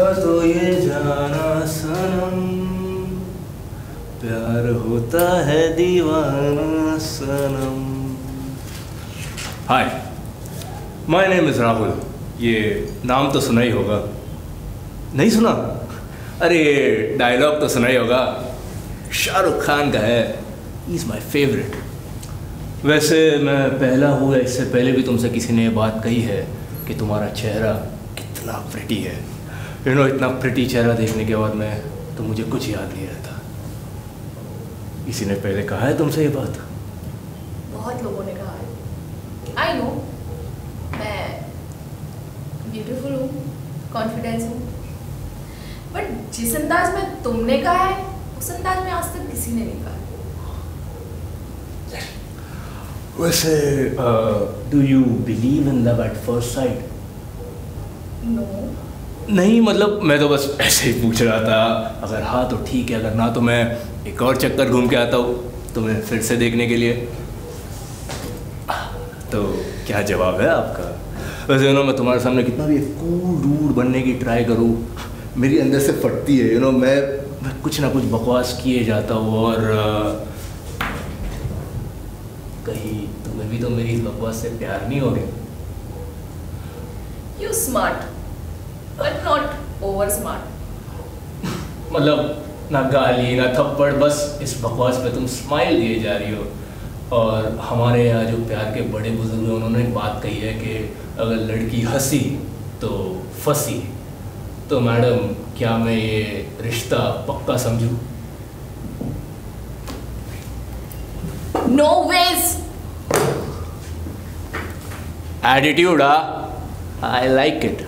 तो ये जाना सनम। प्यार होता है दीवाना सनम। Hi my name is Rahul ये नाम तो सुना ही होगा। नहीं सुना? अरे डायलॉग तो सुना ही होगा। शाहरुख खान का है। इज़ माई फेवरेट वैसे मैं पहला हुआ, इससे पहले भी तुमसे किसी ने बात कही है कि तुम्हारा चेहरा कितना प्रिटी है। यू नो इतना प्रिटी चेहरा देखने के बाद मैं तो मुझे कुछ याद नहीं रहता। किसी ने पहले कहा है तुमसे ये बात? बहुत लोगों ने कहा है। आई नो मैं ब्यूटीफुल हूँ कॉन्फिडेंस हूँ। बट जिस अंदाज में तुमने कहा है उस अंदाज में आज तक किसी ने नहीं कहा वैसे do you believe in love at first sight no नहीं मतलब मैं तो बस ऐसे ही पूछ रहा था, अगर हाँ तो ठीक है, अगर ना तो मैं एक और चक्कर घूम के आता हूँ तुम्हें फिर से देखने के लिए। तो क्या जवाब है आपका? वैसे यू नो मैं तुम्हारे सामने कितना भी कूल डूड बनने की ट्राई करूँ, मेरी अंदर से फटती है यू नो मैं मैं कुछ ना कुछ बकवास किए जाता हूँ और कहीं तुम्हें भी तो मेरी बकवास से प्यार नहीं हो गया you smart but not over smart मतलब ना गाली ना थप्पड़ बस इस बकवास पे तुम स्माइल दिए जा रही हो। और हमारे यहाँ जो प्यार के बड़े बुज़ुर्ग हैं उन्होंने एक बात कही है कि अगर लड़की हँसी तो फंसी। तो मैडम क्या मैं ये रिश्ता पक्का समझूं? No veg attitude I like it